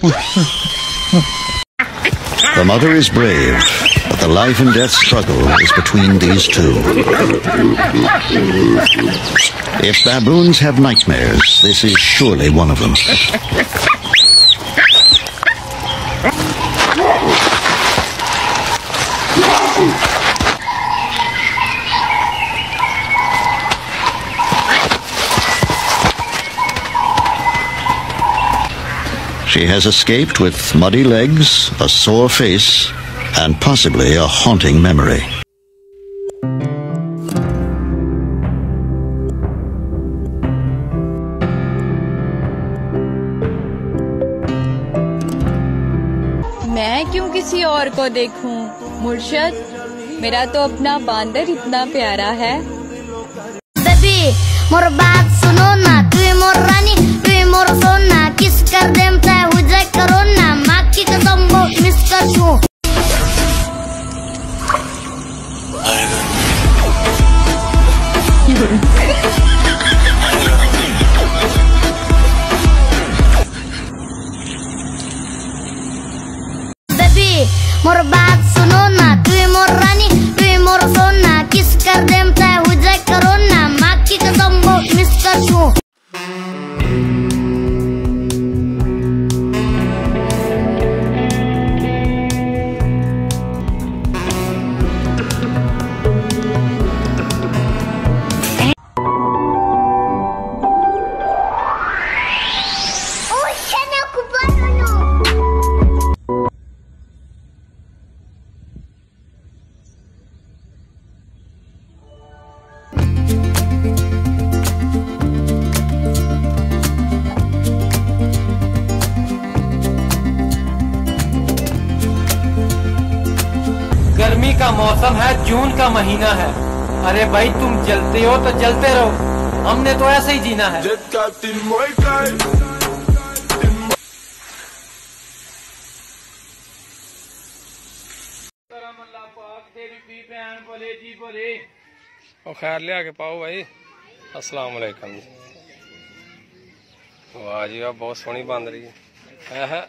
The mother is brave, but the life and death struggle is between these two. If baboons have nightmares, this is surely one of them. She has escaped with muddy legs, a sore face, and possibly a haunting memory. मैं क्यों किसी और को देखूँ? मुर्शद मेरा तो अपना बांदर इतना प्यारा है बेबी मोर बात सुनो ना तू मोर रानी तू मोर सोना किस कर देम God's गर्मी का मौसम है जून का महीना है। अरे भाई तुम जलते हो तो जलते रहो। हमने तो ऐसे ही जीना है। खैर लिया के पाओ भाई। अस्सलाम वालेकुम। वाह जी वाह बहुत सोहनी बन रही है।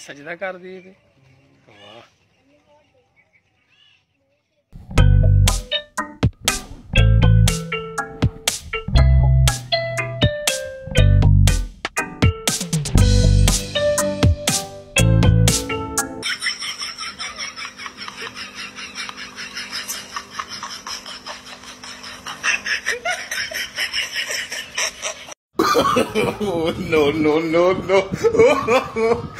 ਸਜਦਾ ਕਰਦੀ Oh, no, no, no, no.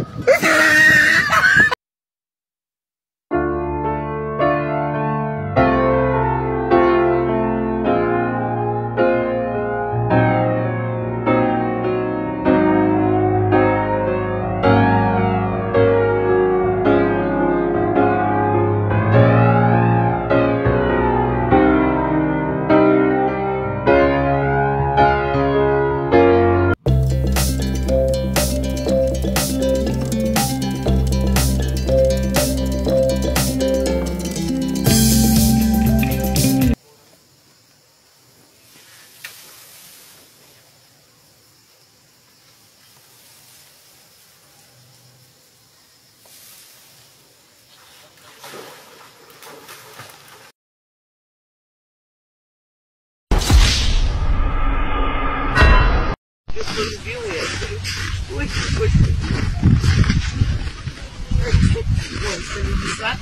ਵਾਹ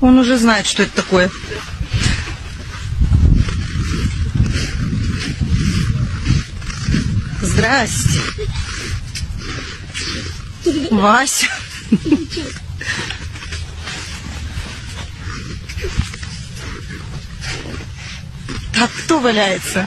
Он уже знает, что это такое. Здрасте. Вася. Так кто валяется?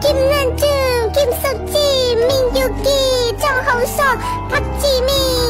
김난중, 김석지, 민규기, 정홍석, 박지민.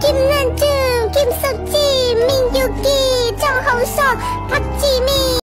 김난중, 김석지, 민규기, 정홍석, 박지민.